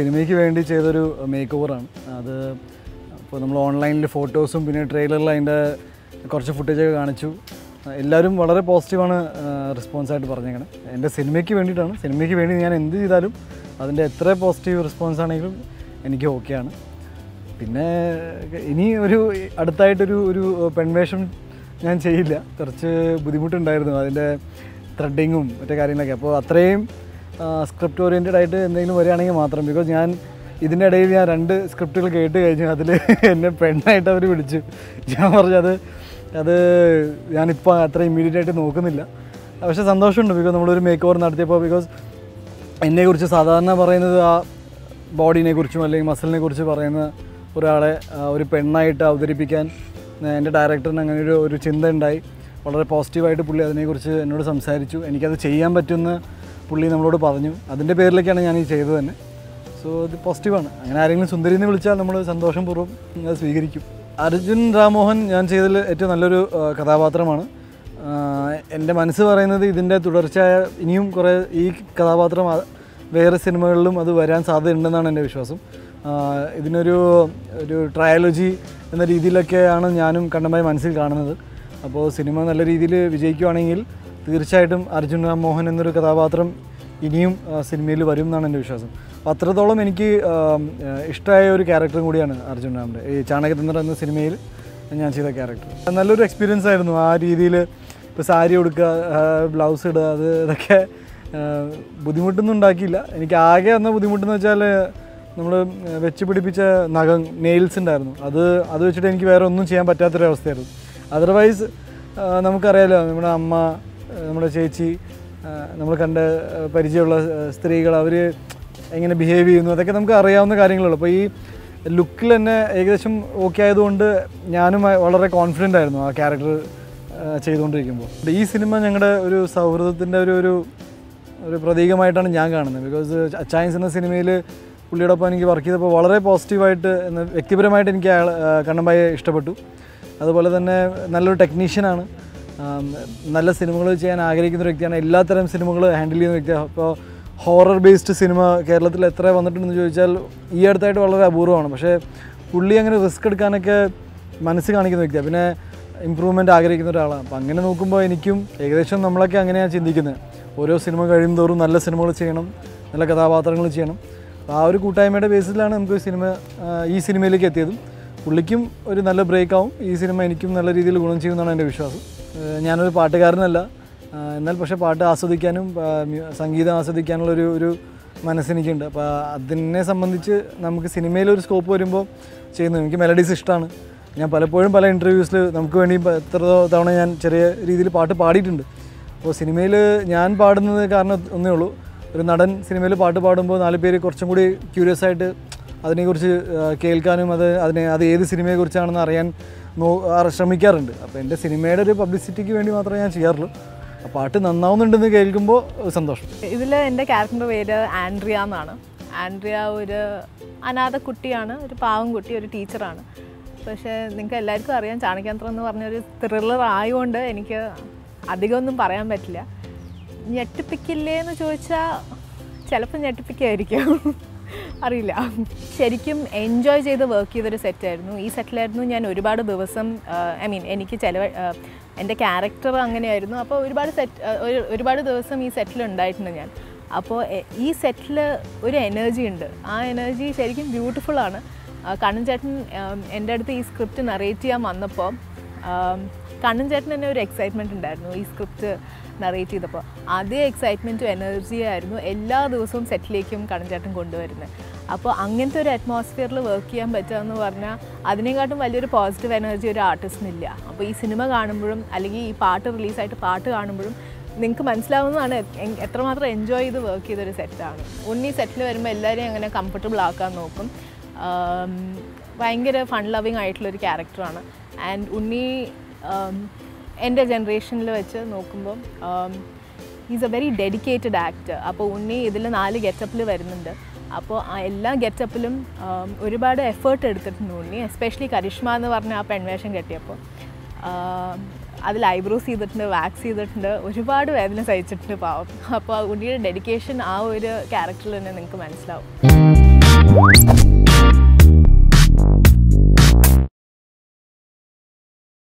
സിനിമയ്ക്ക് വേണ്ടി ചെയ്തൊരു മേക്ക് ഓവറാണ് അത് ഇപ്പോൾ നമ്മൾ ഓൺലൈനിൽ ഫോട്ടോസും പിന്നെ ട്രെയിലറിൽ അതിന്റെ കുറച്ച് ഫുട്ടേജൊക്കെ കാണിച്ചു. എല്ലാവരും വളരെ പോസിറ്റീവാണ് റെസ്പോൺസായിട്ട് പറഞ്ഞേക്കണേ. എന്റെ സിനിമയ്ക്ക് വേണ്ടിയിട്ടാണ്. സിനിമയ്ക്ക് വേണ്ടി ഞാൻ എന്ത് ചെയ്താലും അതിന്റെ എത്ര പോസിറ്റീവ് റെസ്പോൺസ് ആണെങ്കിലും എനിക്ക് ഓക്കെയാണ് പിന്നെ ഇനി ഒരു അടുത്തായിട്ടൊരു ഒരു പെൺവേഷം ഞാൻ ചെയ്യില്ല. കുറച്ച് ബുദ്ധിമുട്ടുണ്ടായിരുന്നു. അതിന്റെ ത്രെഡിങ്ങും മറ്റേ കാര്യങ്ങളൊക്കെ. അപ്പോൾ അത്രയും സ്ക്രിപ്റ്റ് ഓറിയന്റഡ് ആയിട്ട് എന്തെങ്കിലും വരികയാണെങ്കിൽ മാത്രം. ബിക്കോസ് ഞാൻ ഇതിന്റെ ഇടയിൽ ഞാൻ രണ്ട് സ്ക്രിപ്റ്റുകൾ കേട്ട് കഴിഞ്ഞു. അതിൽ എന്നെ പെണ്ണായിട്ട് അവർ വിളിച്ചു. ഞാൻ പറഞ്ഞത് അത് ഞാനിപ്പോൾ അത്ര ഇമ്മീഡിയറ്റ് ആയിട്ട് നോക്കുന്നില്ല. പക്ഷേ സന്തോഷമുണ്ട്. ബിക്കോസ് നമ്മളൊരു മേക്ക് ഓവർ നടത്തിയപ്പോൾ ബിക്കോസ് എന്നെക്കുറിച്ച് സാധാരണ പറയുന്നത് ആ ബോഡീനെ കുറിച്ചും അല്ലെങ്കിൽ മസിലിനെ കുറിച്ച് പറയുന്ന ഒരാളെ ഒരു പെണ്ണായിട്ട് അവതരിപ്പിക്കാൻ എന്റെ ഡയറക്ടറിന് അങ്ങനെ ഒരു ഒരു ചിന്ത ഉണ്ടായി. വളരെ പോസിറ്റീവായിട്ട് പുള്ളി അതിനെക്കുറിച്ച് എന്നോട് സംസാരിച്ചു. എനിക്കത് ചെയ്യാൻ പറ്റുമെന്ന് പുള്ളി നമ്മളോട് പറഞ്ഞു. അതിന്റെ പേരിലേക്കാണ് ഞാൻ ഈ ചെയ്തത് തന്നെ. സോ ഇത് പോസിറ്റീവാണ് അങ്ങനെ ആരെങ്കിലും സുന്ദരി എന്ന് വിളിച്ചാൽ നമ്മൾ സന്തോഷപൂർവം അത് സ്വീകരിക്കും. അർജുൻ രാമോഹൻ ഞാൻ ചെയ്തതിൽ ഏറ്റവും നല്ലൊരു കഥാപാത്രമാണ്. എന്റെ മനസ്സ് പറയുന്നത് ഇതിന്റെ തുടർച്ചയായ ഇനിയും കുറേ ഈ കഥാപാത്രം വേറെ സിനിമകളിലും അത് വരാൻ സാധ്യതയുണ്ടെന്നാണ് എന്റെ വിശ്വാസം. ഇതിനൊരു ഒരു ട്രയോളജി എന്ന രീതിയിലൊക്കെയാണ് ഞാനും കണ്ടമായി മനസ്സിൽ കാണുന്നത്. അപ്പോൾ സിനിമ നല്ല രീതിയിൽ വിജയിക്കുകയാണെങ്കിൽ തീർച്ചയായിട്ടും അർജുൻ രാം മോഹൻ എന്നൊരു കഥാപാത്രം ഇനിയും സിനിമയിൽ വരും എന്നാണ് എന്റെ വിശ്വാസം. അപ്പോൾ അത്രത്തോളം എനിക്ക് ഇഷ്ടമായ ഒരു ക്യാരക്ടറും കൂടിയാണ് അർജുൻ രാമിന്റെ ഈ ചാണകതന്ത്ര എന്ന സിനിമയിൽ ഞാൻ ചെയ്ത ക്യാരക്ടർ. നല്ലൊരു എക്സ്പീരിയൻസ് ആയിരുന്നു. ആ രീതിയിൽ ഇപ്പോൾ സാരി ഉടുക്കുക ബ്ലൗസ് ഇടുക അത് ഇതൊക്കെ ബുദ്ധിമുട്ടൊന്നും ഉണ്ടാക്കിയില്ല. എനിക്ക് ആകെ വന്ന ബുദ്ധിമുട്ടെന്ന് വെച്ചാൽ നമ്മൾ വെച്ച് പിടിപ്പിച്ച നഖം നെയിൽസ് ഉണ്ടായിരുന്നു. അത് അത് വെച്ചിട്ട് എനിക്ക് വേറെ ഒന്നും ചെയ്യാൻ പറ്റാത്തൊരവസ്ഥയായിരുന്നു. അതർവൈസ് നമുക്കറിയാലോ നമ്മുടെ അമ്മ നമ്മുടെ ചേച്ചി നമ്മൾ കണ്ട പരിചയമുള്ള സ്ത്രീകൾ അവർ എങ്ങനെ ബിഹേവ് ചെയ്യുന്നു അതൊക്കെ നമുക്ക് അറിയാവുന്ന കാര്യങ്ങളുള്ളൂ അപ്പോൾ ഈ ലുക്കിൽ തന്നെ ഏകദേശം ഓക്കെ ആയതുകൊണ്ട് ഞാനും വളരെ കോൺഫിഡന്റ് ആയിരുന്നു ആ ക്യാരക്ടർ ചെയ്തുകൊണ്ടിരിക്കുമ്പോൾ. ഈ സിനിമ ഞങ്ങളുടെ ഒരു സൗഹൃദത്തിന്റെ ഒരു ഒരു ഒരു പ്രതീകമായിട്ടാണ് ഞാൻ കാണുന്നത്. ബിക്കോസ് അച്ചായൻസ് എന്ന സിനിമയിൽ പുള്ളിയോടൊപ്പം എനിക്ക് വർക്ക് ചെയ്തപ്പോൾ വളരെ പോസിറ്റീവായിട്ട് വ്യക്തിപരമായിട്ട് എനിക്ക് അയാൾ ഇഷ്ടപ്പെട്ടു. അതുപോലെ തന്നെ നല്ലൊരു ടെക്നീഷ്യനാണ് നല്ല സിനിമകൾ ചെയ്യാൻ ആഗ്രഹിക്കുന്ന ഒരു വ്യക്തിയാണ് എല്ലാത്തരം സിനിമകൾ ഹാൻഡിൽ ചെയ്യുന്ന വ്യക്തിയാണ്. അപ്പോൾ ഹോറർ ബേസ്ഡ് സിനിമ കേരളത്തിൽ എത്ര വന്നിട്ടുണ്ടെന്ന് ചോദിച്ചാൽ ഈ അടുത്തായിട്ട് വളരെ അപൂർവമാണ്. പക്ഷേ പുള്ളി അങ്ങനെ റിസ്ക് എടുക്കാനൊക്കെ മനസ്സ് കാണിക്കുന്ന വ്യക്തിയാണ്. പിന്നെ ഇമ്പ്രൂവ്മെന്റ് ആഗ്രഹിക്കുന്ന ഒരാളാണ്. അപ്പോൾ അങ്ങനെ നോക്കുമ്പോൾ എനിക്കും ഏകദേശം നമ്മളൊക്കെ അങ്ങനെയാണ് ചിന്തിക്കുന്നത്. ഓരോ സിനിമ കഴിയും തോറും നല്ല സിനിമകൾ ചെയ്യണം നല്ല കഥാപാത്രങ്ങൾ ചെയ്യണം. അപ്പോൾ ആ ഒരു കൂട്ടായ്മയുടെ ബേസിലാണ് നമുക്ക് സിനിമ ഈ സിനിമയിലേക്ക് എത്തിയതും. പുള്ളിക്കും ഒരു നല്ല ബ്രേക്ക് ആവും. ഈ സിനിമ എനിക്കും നല്ല രീതിയിൽ ഗുണം ചെയ്യുമെന്നാണ് എന്റെ വിശ്വാസം. ഞാനൊരു പാട്ടുകാരനല്ല. എന്നാൽ പക്ഷേ പാട്ട് ആസ്വദിക്കാനും സംഗീതം ആസ്വദിക്കാനുള്ളൊരു ഒരു മനസ്സെനിക്കുണ്ട്. അപ്പോൾ അതിനെ സംബന്ധിച്ച് നമുക്ക് സിനിമയിൽ ഒരു സ്കോപ്പ് വരുമ്പോൾ ചെയ്യുന്നു എനിക്ക് മെലഡീസ് ഇഷ്ടമാണ് ഞാൻ പലപ്പോഴും പല ഇന്റർവ്യൂസിൽ നമുക്ക് വേണ്ടി എത്ര തവണ ഞാൻ ചെറിയ രീതിയിൽ പാട്ട് പാടിയിട്ടുണ്ട്. അപ്പോൾ സിനിമയിൽ ഞാൻ പാടുന്നത് കാരണം ഒന്നേ ഉള്ളൂ. ഒരു നടൻ സിനിമയിൽ പാട്ട് പാടുമ്പോൾ നാല് പേര് കുറച്ചും കൂടി ക്യൂരിയസ് ആയിട്ട് അതിനെക്കുറിച്ച് കേൾക്കാനും അത് അതിനെ അത് ഏത് സിനിമയെക്കുറിച്ചാണെന്ന് അറിയാൻ ശ്രമിക്കാറുണ്ട്. അപ്പോൾ എന്റെ സിനിമയുടെ ഒരു പബ്ലിസിറ്റിക്ക് വേണ്ടി മാത്രമേ ഞാൻ ചെയ്യാറുള്ളൂ. പാട്ട് നന്നാവുന്നുണ്ടെന്ന് കേൾക്കുമ്പോൾ സന്തോഷം. ഇതിൽ എന്റെ ക്യാരക്ടറിന്റെ പേര് ആൻഡ്രിയ എന്നാണ്. ആൻഡ്രിയ ഒരു അനാഥ കുട്ടിയാണ് ഒരു പാവം കുട്ടി ഒരു ടീച്ചറാണ്. പക്ഷേ നിങ്ങൾക്ക് എല്ലാവർക്കും അറിയാം ചാണകേന്ദ്രം എന്ന് പറഞ്ഞൊരു ത്രില്ലർ ആയതുകൊണ്ട് എനിക്ക് അധികമൊന്നും പറയാൻ പറ്റില്ല. ഞെട്ടിപ്പിക്കില്ലേ എന്ന് ചോദിച്ചാൽ ചിലപ്പോൾ ഞെട്ടിപ്പിക്കായിരിക്കും. അറിയില്ല. ശരിക്കും എൻജോയ് ചെയ്ത് വർക്ക് ചെയ്തൊരു സെറ്റായിരുന്നു ഈ സെറ്റിലായിരുന്നു ഞാൻ ഒരുപാട് ദിവസം ഐ മീൻ എനിക്ക് ചിലവ് എന്റെ ക്യാരക്ടർ അങ്ങനെയായിരുന്നു. അപ്പോൾ ഒരുപാട് സെറ്റ് ഒരുപാട് ദിവസം ഈ സെറ്റിൽ ഉണ്ടായിട്ടുണ്ട് ഞാൻ. അപ്പോൾ ഈ സെറ്റിൽ ഒരു എനർജി ഉണ്ട്. ആ എനർജി ശരിക്കും ബ്യൂട്ടിഫുള്ളാണ് കണ്ണൻ ചേട്ടൻ എന്റെ അടുത്ത് ഈ സ്ക്രിപ്റ്റ് നറേറ്റ് ചെയ്യാൻ വന്നപ്പോൾ കണ്ണൻ ചേട്ടൻ തന്നെ ഒരു എക്സൈറ്റ്മെന്റ് ഉണ്ടായിരുന്നു. ഈ സ്ക്രിപ്റ്റ് നറേറ്റ് ചെയ്തപ്പോൾ. അതേ എക്സൈറ്റ്മെന്റും എനർജിയും ആയിരുന്നു എല്ലാ ദിവസവും സെറ്റിലേക്കും കണ്ണൻ ചേട്ടൻ കൊണ്ടുവരുന്നത്. അപ്പോൾ അങ്ങനത്തെ ഒരു അറ്റ്മോസ്ഫിയറിൽ വർക്ക് ചെയ്യാൻ പറ്റുകയെന്ന് പറഞ്ഞാൽ അതിനെക്കാട്ടും വലിയൊരു പോസിറ്റീവ് എനർജി ഒരു ആർട്ടിസ്റ്റിനില്ല അപ്പോൾ ഈ സിനിമ കാണുമ്പോഴും അല്ലെങ്കിൽ ഈ പാട്ട് റിലീസായിട്ട് പാട്ട് കാണുമ്പോഴും നിങ്ങൾക്ക് മനസ്സിലാവുന്നതാണ് എത്രമാത്രം എൻജോയ് ചെയ്ത് വർക്ക് ചെയ്തൊരു സെറ്റാണ് ഉണ്ണി സെറ്റിൽ വരുമ്പോൾ എല്ലാവരെയും അങ്ങനെ കംഫർട്ടബിൾ ആക്കാൻ നോക്കും. ഭയങ്കര ഫൺ ലവിങ് ആയിട്ടുള്ളൊരു ക്യാരക്ടറാണ് ആൻഡ് ഉണ്ണി ആം, എന്റെ ജനറേഷനിൽ വെച്ച് നോക്കുമ്പോൾ is a very dedicated actor അപ്പോൾ ഉണ്ണി ഇതിൽ നാല് ഗെറ്റപ്പിൽ വരുന്നുണ്ട്. അപ്പോൾ ആ എല്ലാ ഗെറ്റപ്പിലും ഒരുപാട് എഫേർട്ട് എടുത്തിട്ടുണ്ട് ഉണ്ണി എസ്പെഷ്യലി കരിഷ്മ എന്ന് പറഞ്ഞ ആ പെൺവേഷം കെട്ടിയപ്പോൾ അതിൽ ഐബ്രോസ് ചെയ്തിട്ടുണ്ട് വാക്സ് ചെയ്തിട്ടുണ്ട് ഒരുപാട് വേദന സഹിച്ചിട്ടുണ്ട് പാവം. അപ്പോൾ ഉണ്ണിയുടെ ഡെഡിക്കേഷൻ ആ ഒരു ക്യാരക്ടറിൽ തന്നെ നിങ്ങൾക്ക് മനസ്സിലാവും.